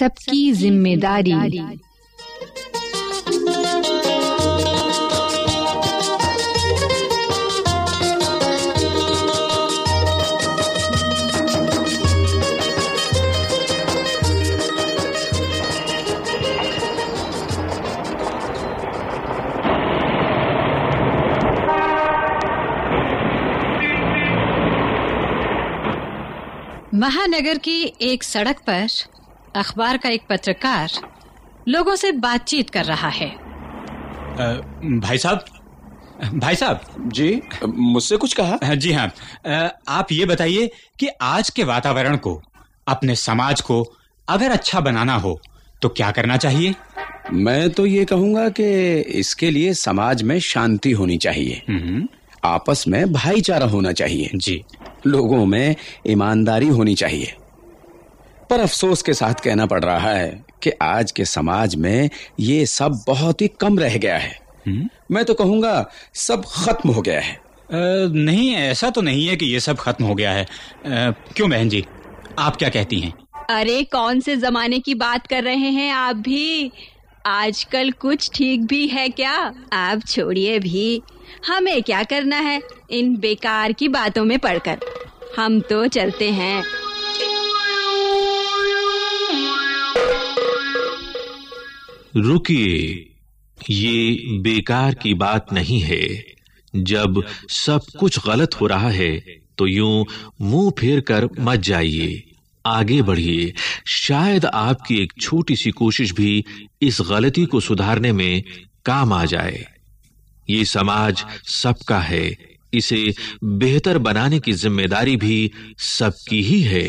सबकी ज़िम्मेदारी। महानगर की एक सड़क पर अखबार का एक पत्रकार लोगों से बातचीत कर रहा है। भाई साहब? भाई साहब? जी मुझसे कुछ कहा? जी हाँ। आप ये बताइए कि आज के वातावरण को अपने समाज को अगर अच्छा बनाना हो तो क्या करना चाहिए? मैं तो ये कहूँगा कि इसके लिए समाज में शांति होनी चाहिए। हम्म, आपस में भाईचारा होना चाहिए। जी। लोगों में ईमानदारी होनी चाहिए। पर अफसोस के साथ कहना पड़ रहा है कि आज के समाज में ये सब बहुत ही कम रह गया है। मैं तो कहूँगा सब खत्म हो गया है। अ, नहीं ऐसा तो नहीं है कि ये सब खत्म हो गया है। अ, क्यों बहन जी? आप क्या कहती हैं? अरे कौन से जमाने की बात कर रहे हैं आप भी? आजकल कुछ ठीक भी है क्या? आप छोड़िए भी। हमें क्या करना है इन बेकार की बातों में पड़कर हम तो चलते हैं। रुकिए। ये बेकार की बात नहीं है। जब सब कुछ गलत हो रहा है तो यूँ मुँह फेर कर मत जाइए। आगे बढ़िए। शायद आपकी एक छोटी सी कोशिश भी इस गलती को सुधारने में काम आ जाए। ये समाज सबका है। इसे बेहतर बनाने की ज़िम्मेदारी भी सबकी ही है।